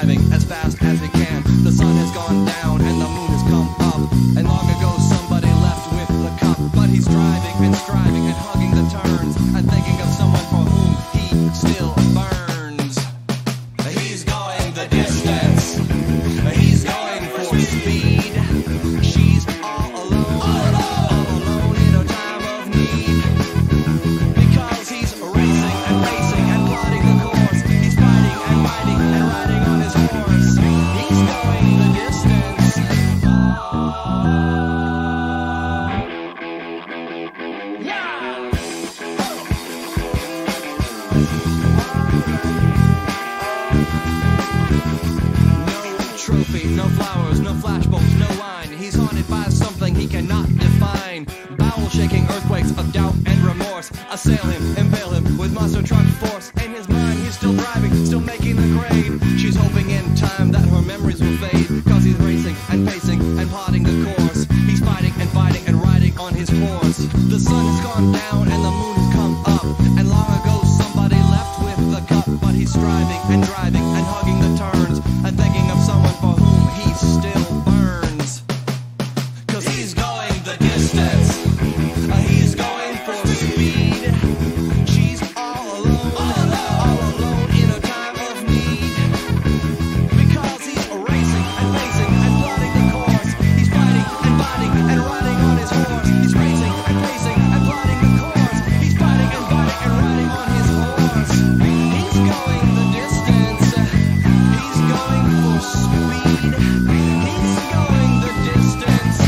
driving as fast as he can. The sun has gone down and the moon has come up. And long ago somebody left with the cup. But he's driving and striving and hugging the turns and thinking of someone for No flowers, no flashbulbs, no wine. He's haunted by something he cannot define. Bowel shaking earthquakes of doubt and remorse assail him, impale him with monster truck force. In his mind, he's still driving, still making the grade. She's hoping in time that her memories will fade. His horse. The sun has gone down and the moon has come up. And long ago, somebody left with the cup. But he's striving and driving and hugging the turns fighting and riding on his horse. He's racing and pacing and plotting the course. He's fighting and fighting and riding on his horse. He's going the distance. He's going for speed. He's going the distance.